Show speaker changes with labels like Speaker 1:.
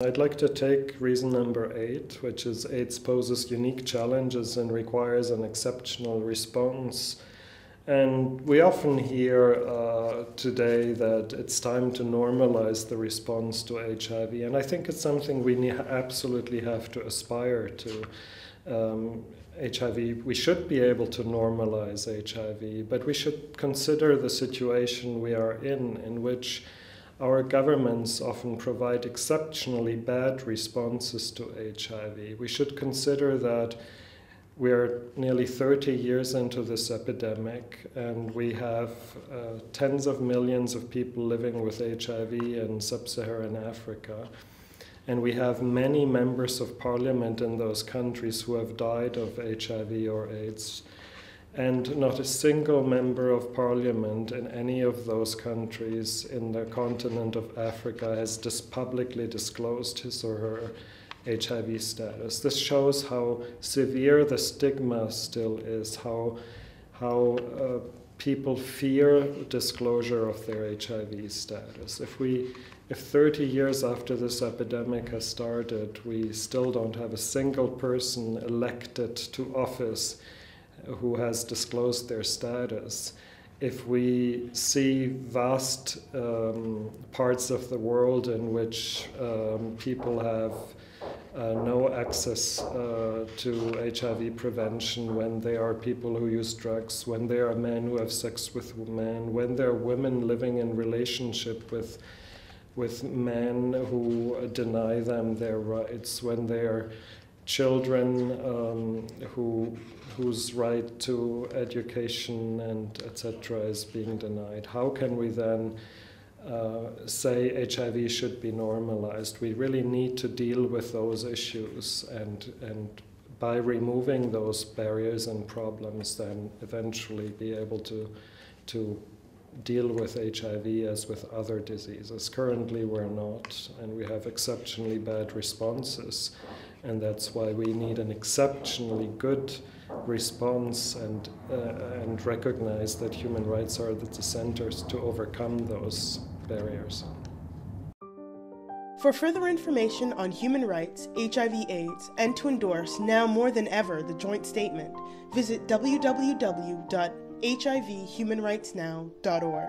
Speaker 1: I'd like to take reason number eight, which is AIDS poses unique challenges and requires an exceptional response. And we often hear uh, today that it's time to normalize the response to HIV, and I think it's something we absolutely have to aspire to. Um, HIV, we should be able to normalize HIV, but we should consider the situation we are in, in which our governments often provide exceptionally bad responses to HIV. We should consider that we are nearly 30 years into this epidemic, and we have uh, tens of millions of people living with HIV in sub Saharan Africa. And we have many members of parliament in those countries who have died of HIV or AIDS and not a single member of parliament in any of those countries in the continent of Africa has dis- publicly disclosed his or her HIV status. This shows how severe the stigma still is, how, how uh, people fear disclosure of their HIV status. If we if 30 years after this epidemic has started, we still don't have a single person elected to office who has disclosed their status, if we see vast um, parts of the world in which um, people have uh, no access uh, to HIV prevention, when they are people who use drugs, when they are men who have sex with men, when there are women living in relationship with with men who deny them their rights, when there are children um, who whose right to education and etc. is being denied. How can we then uh, say HIV should be normalized? We really need to deal with those issues and and by removing those barriers and problems, then eventually be able to to deal with HIV as with other diseases. Currently, we're not, and we have exceptionally bad responses, and that's why we need an exceptionally good response and, uh, and recognize that human rights are the centers to overcome those barriers.
Speaker 2: For further information on human rights, HIV/AIDS, and to endorse now more than ever the joint statement, visit www.hivhumanrightsnow.org.